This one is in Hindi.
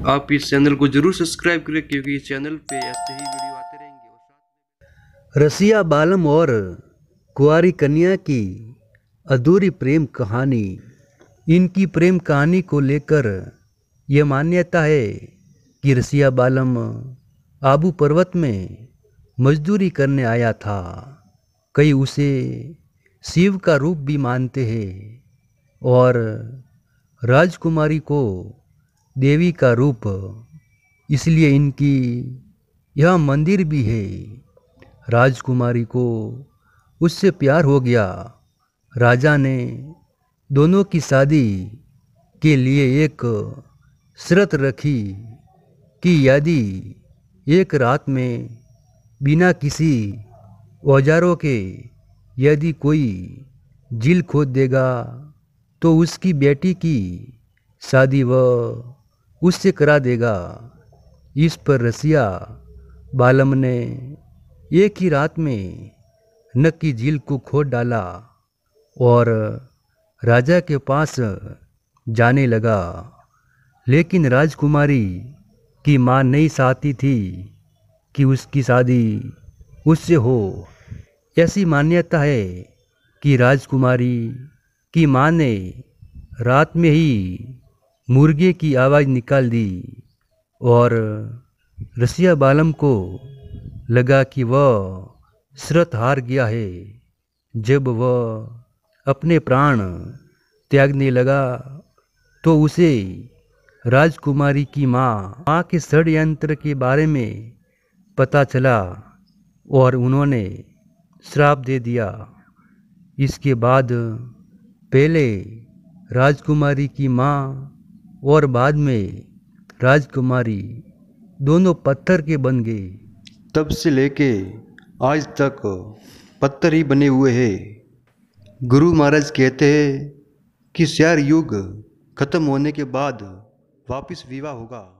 आप इस चैनल को ज़रूर सब्सक्राइब करें, क्योंकि इस चैनल पे ऐसे ही वीडियो आते रहेंगे। रसिया बालम और कुआरी कन्या की अधूरी प्रेम कहानी। इनकी प्रेम कहानी को लेकर यह मान्यता है कि रसिया बालम आबू पर्वत में मजदूरी करने आया था। कई उसे शिव का रूप भी मानते हैं और राजकुमारी को देवी का रूप। इसलिए इनकी यह मंदिर भी है। राजकुमारी को उससे प्यार हो गया। राजा ने दोनों की शादी के लिए एक शर्त रखी कि यदि एक रात में बिना किसी औजारों के यदि कोई झील खोद देगा तो उसकी बेटी की शादी वह उससे करा देगा। इस पर रसिया, बालम ने एक ही रात में नक्की झील को खोद डाला और राजा के पास जाने लगा। लेकिन राजकुमारी की माँ नहीं चाहती थी कि उसकी शादी उससे हो। ऐसी मान्यता है कि राजकुमारी की माँ ने रात में ही मुर्गे की आवाज़ निकाल दी और रसिया बालम को लगा कि वह श्रत हार गया है। जब वह अपने प्राण त्यागने लगा तो उसे राजकुमारी की माँ माँ के षडयंत्र के बारे में पता चला और उन्होंने श्राप दे दिया। इसके बाद पहले राजकुमारी की माँ और बाद में राजकुमारी दोनों पत्थर के बन गए। तब से लेके आज तक पत्थर ही बने हुए हैं। गुरु महाराज कहते हैं कि शैर युग खत्म होने के बाद वापस विवाह होगा।